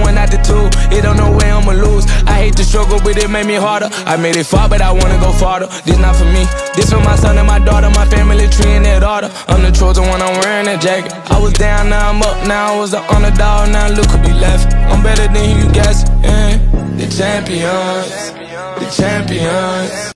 one out the two. It don't know where I'ma lose. I hate to struggle, but it made me harder. I made it far, but I wanna go farther. This not for me. This for my son and my daughter, my family tree and that order. I'm the chosen one, I'm wearing that jacket. I was down, now I'm up. Now I was the underdog, now look who be left. I'm better than you guys, yeah. The champions.